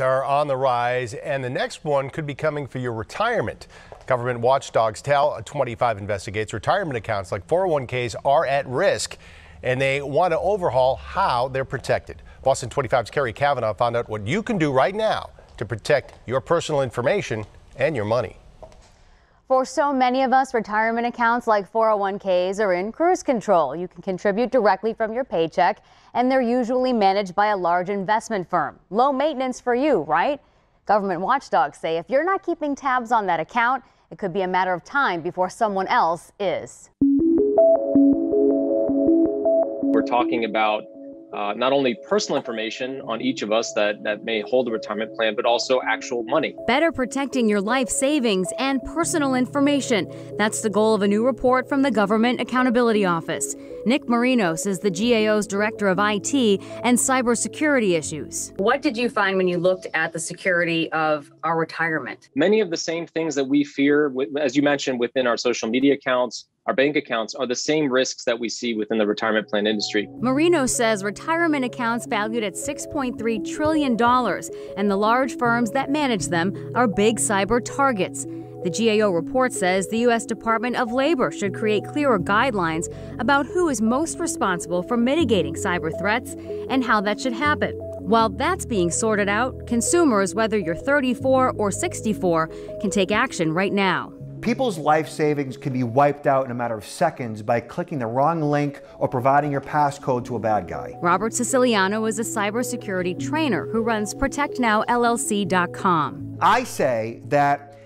are on the rise, and the next one could be coming for your retirement. Government watchdogs tell uh, 25 investigates retirement accounts like 401ks are at risk, and they want to overhaul how they're protected. Boston 25's Kerry Kavanaugh found out what you can do right now to protect your personal information and your money. For so many of us, retirement accounts like 401ks are in cruise control. You can contribute directly from your paycheck, and they're usually managed by a large investment firm. Low maintenance for you, right? Government watchdogs say if you're not keeping tabs on that account, it could be a matter of time before someone else is. We're talking about uh, not only personal information on each of us that, that may hold a retirement plan, but also actual money. Better protecting your life savings and personal information. That's the goal of a new report from the Government Accountability Office. Nick Marinos is the GAO's Director of IT and Cybersecurity Issues. What did you find when you looked at the security of our retirement? Many of the same things that we fear, as you mentioned, within our social media accounts, our bank accounts are the same risks that we see within the retirement plan industry. Marinos says retirement accounts valued at $6.3 trillion, and the large firms that manage them are big cyber targets. The GAO report says the U.S. Department of Labor should create clearer guidelines about who is most responsible for mitigating cyber threats and how that should happen. While that's being sorted out, consumers, whether you're 34 or 64, can take action right now. People's life savings can be wiped out in a matter of seconds by clicking the wrong link or providing your passcode to a bad guy. Robert Siciliano is a cybersecurity trainer who runs ProtectNowLLC.com. I say that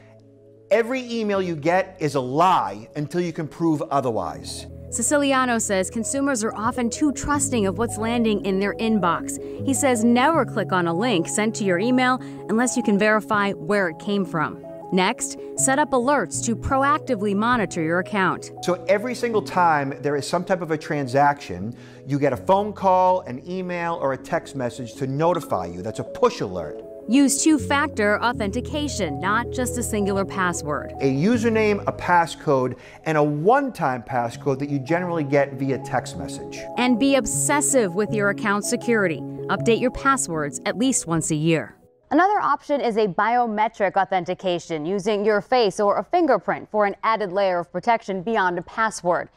every email you get is a lie until you can prove otherwise. Siciliano says consumers are often too trusting of what's landing in their inbox. He says never click on a link sent to your email unless you can verify where it came from. Next, set up alerts to proactively monitor your account. So every single time there is some type of a transaction, you get a phone call, an email, or a text message to notify you. That's a push alert. Use two factor authentication, not just a singular password. A username, a passcode, and a one time passcode that you generally get via text message. And be obsessive with your account security. Update your passwords at least once a year. Another option is a biometric authentication using your face or a fingerprint for an added layer of protection beyond a password.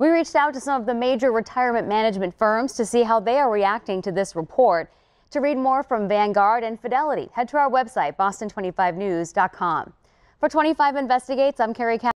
We reached out to some of the major retirement management firms to see how they are reacting to this report. To read more from Vanguard and Fidelity, head to our website, boston25news.com. For 25 Investigates, I'm Kerry Cass.